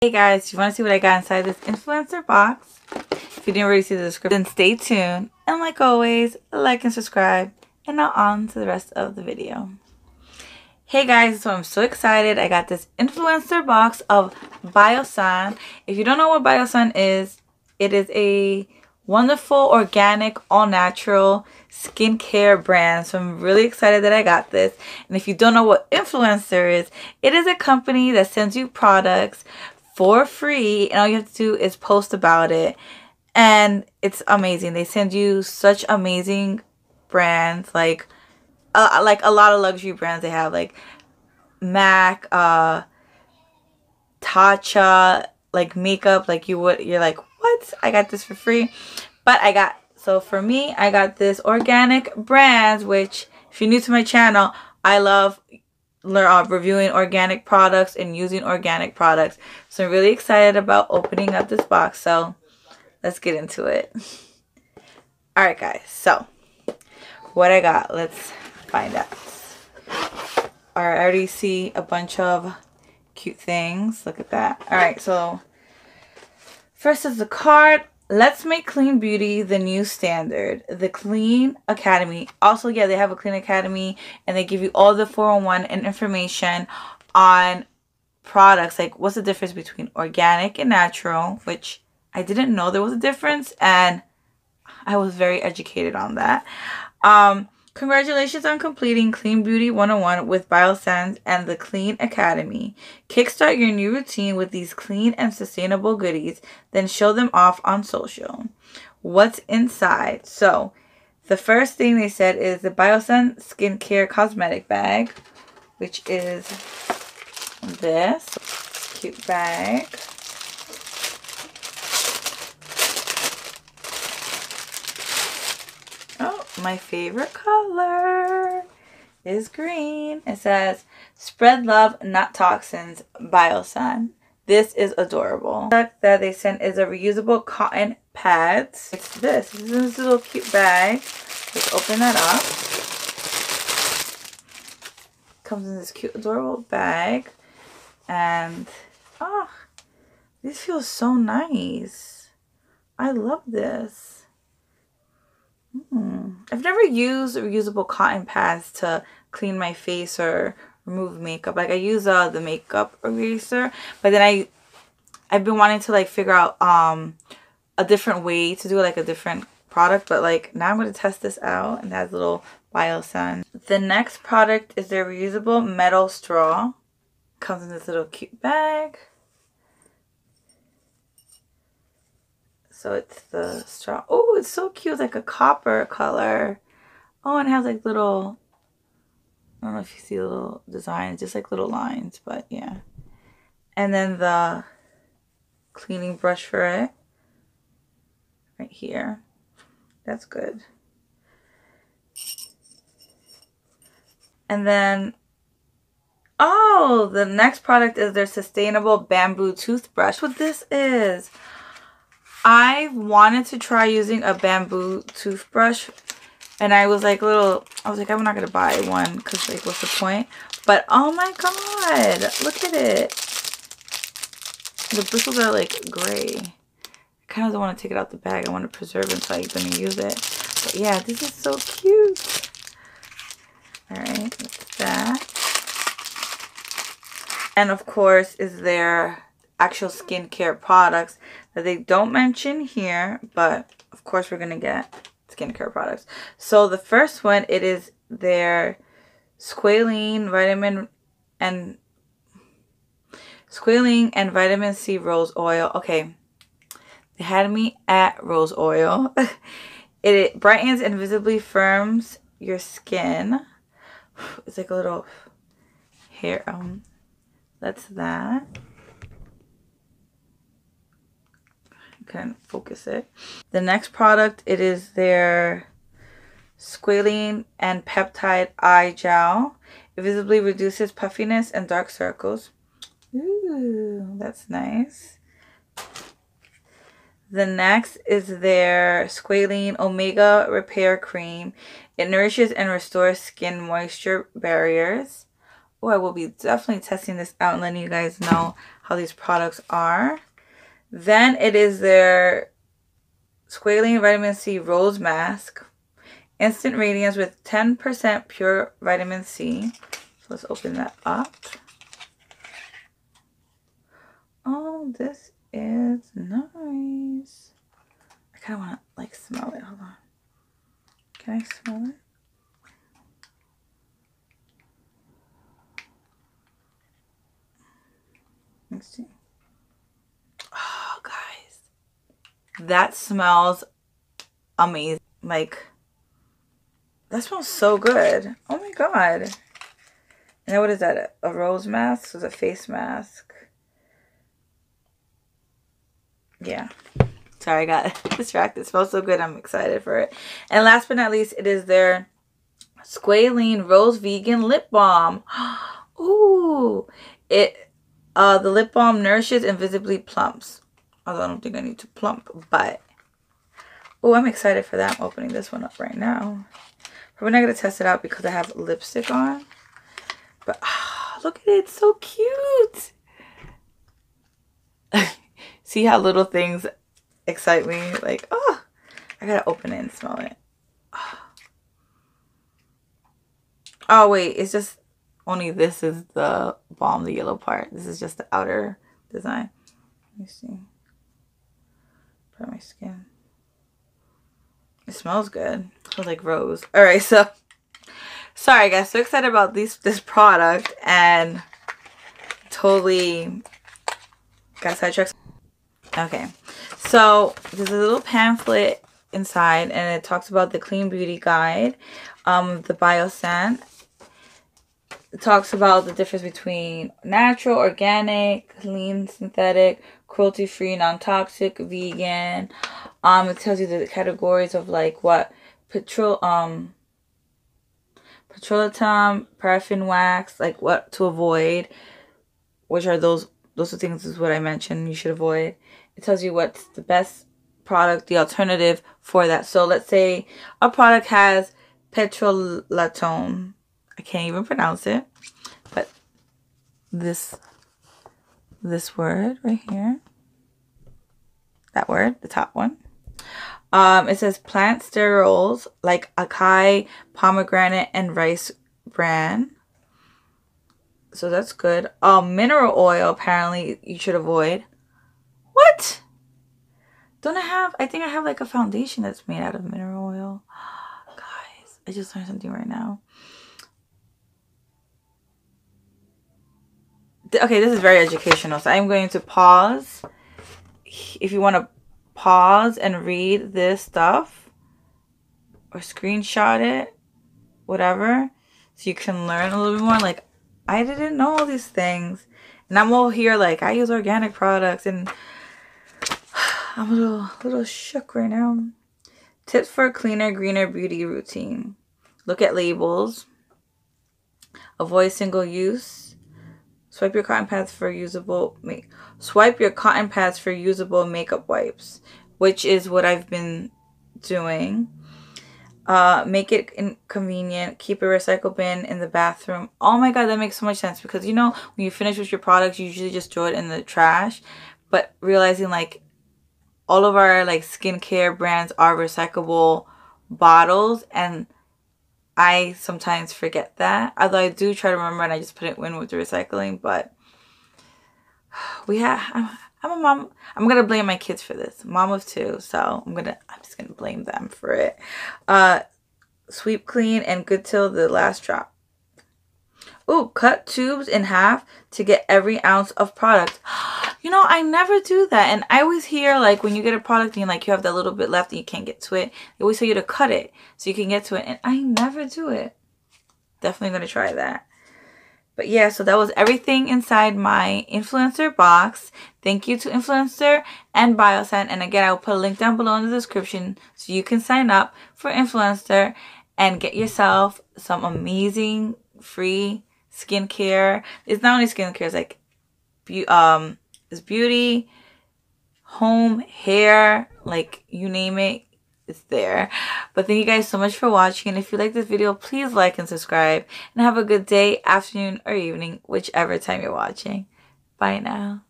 Hey guys, you want to see what I got inside this Influenster box? If you didn't already see the description, then stay tuned. And like always, like and subscribe. And now on to the rest of the video. Hey guys, so I'm so excited. I got this Influenster box of Biossance. If you don't know what Biossance is, it is a wonderful, organic, all-natural skincare brand. So I'm really excited that I got this. And if you don't know what Influenster is, it is a company that sends you products for free. And all you have to do is post about it. And it's amazing. They send you such amazing brands like uh, like a lot of luxury brands they have like MAC, uh, Tatcha, like makeup, like you would, you're like, what? I got this for free. But I got, so for me, I got this organic brands, which if you're new to my channel, I love uh, reviewing organic products and using organic products. So I'm really excited about opening up this box. So let's get into it. Alright guys, so what I got, let's find out. Alright, I already see a bunch of cute things. Look at that. Alright, so first is the card. Let's make clean beauty the new standard. The Clean Academy. Also, yeah, they have a Clean Academy and they give you all the 401 and information on products. Like, what's the difference between organic and natural, which I didn't know there was a difference. And I was very educated on that. Um, Congratulations on completing Clean Beauty 101 with Biossance and the Clean Academy. Kickstart your new routine with these clean and sustainable goodies, then show them off on social. What's inside? So, the first thing they said is the Biossance Skincare Cosmetic Bag, which is this cute bag. My favorite color is green. It says, spread love, not toxins, Biossance. This is adorable. The that they sent is a reusable cotton pad. It's this. This is this little cute bag. Let's open that up. Comes in this cute, adorable bag. And, oh, this feels so nice. I love this. Hmm. I've never used reusable cotton pads to clean my face or remove makeup. Like I use uh, the makeup eraser, but then I I've been wanting to like figure out um a different way to do like a different product, but like now I'm going to test this out and it has a little Biossance. The next product is their reusable metal straw. Comes in this little cute bag. So it's the straw. Oh, it's so cute. like a copper color. Oh, and it has like little, I don't know if you see the little designs, just like little lines, but yeah. And then the cleaning brush for it. Right here. That's good. And then, oh, the next product is their sustainable bamboo toothbrush. What this is. I wanted to try using a bamboo toothbrush and I was like little I was like I'm not gonna buy one because like what's the point? But oh my god look at it. The bristles are like gray. I kind of don't want to take it out the bag. I want to preserve it so I'm gonna use it. But yeah this is so cute. All right that's that. And of course is there actual skincare products that they don't mention here, but of course we're going to get skincare products. So the first one, it is their squalene vitamin and squalene and vitamin C rose oil. Okay, they had me at rose oil. it, it brightens and visibly firms your skin. It's like a little hair. Um, that's that. Can focus it. The next product, it is their squalene and peptide eye gel. It visibly reduces puffiness and dark circles. Ooh, that's nice. The next is their Squalene Omega Repair Cream. It nourishes and restores skin moisture barriers. oh, I will be definitely testing this out and letting you guys know how these products are. Then it is their Squalane Vitamin C Rose Mask. Instant Radiance with 10% pure vitamin C. So let's open that up. Oh, this is nice. I kind of want to like smell it. Hold on. Can I smell it? Let's see. Oh, guys. That smells amazing. Like, that smells so good. Oh my god. And then what is that? A rose mask? It's a face mask. Yeah. Sorry, I got distracted. It smells so good. I'm excited for it. And last but not least, it is their Squalane Rose Vegan Lip Balm. Ooh. It uh the lip balm nourishes and visibly plumps. Although I don't think I need to plump, but oh, I'm excited for that. I'm opening this one up right now. We're not gonna test it out because I have lipstick on. But oh, look at it, it's so cute. See how little things excite me? Like, oh, I gotta open it and smell it. Oh, oh wait, it's just only this is the balm, the yellow part. This is just the outer design. Let me see. Put my skin. It smells good. It smells like rose. Alright, so sorry guys, so excited about these this product and totally got sidetracked. Okay, so there's a little pamphlet inside and it talks about the clean beauty guide, um, the Biossance. It talks about the difference between natural, organic, clean, synthetic, cruelty-free, non-toxic, vegan. Um, it tells you the categories of like what petrol um petrolatum, paraffin wax, like what to avoid, which are those those are things is what I mentioned you should avoid. It tells you what's the best product, the alternative for that. So let's say a product has petrolatone. I can't even pronounce it, but this this word right here, that word, the top one. Um, it says plant sterols like acai, pomegranate, and rice bran. So that's good. Um, mineral oil apparently you should avoid. What? Don't I have? I think I have like a foundation that's made out of mineral oil. Guys, I just learned something right now. Okay, this is very educational. So I'm going to pause. If you want to pause and read this stuff or screenshot it, whatever, so you can learn a little bit more. Like, I didn't know all these things. And I'm all here like, I use organic products and I'm a little, little shook right now. Tips for a cleaner, greener beauty routine. Look at labels. Avoid single use. Swipe your cotton pads for usable make swipe your cotton pads for usable makeup wipes, which is what I've been doing. Uh, make it inconvenient. Keep a recycle bin in the bathroom. Oh my god, that makes so much sense because you know when you finish with your products, you usually just throw it in the trash. But realizing like all of our like skincare brands are recyclable bottles and I sometimes forget that. Although I do try to remember and I just put it in with the recycling, but we have I'm, I'm a mom. I'm gonna blame my kids for this. Mom of two, so I'm gonna I'm just gonna blame them for it. Uh sweep clean and good till the last drop. Ooh, cut tubes in half to get every ounce of product. You know, I never do that. And I always hear like when you get a product and like you have that little bit left and you can't get to it, they always tell you to cut it so you can get to it. And I never do it. Definitely going to try that. But yeah, so that was everything inside my Influenster box. Thank you to Influenster and Biossance. And again, I will put a link down below in the description so you can sign up for Influenster and get yourself some amazing free skincare. It's not only skincare, it's like um it's beauty, home, hair, like you name it. it's there. But thank you guys so much for watching. And if you like this video, please like and subscribe. And have a good day, afternoon, or evening, whichever time you're watching. Bye now.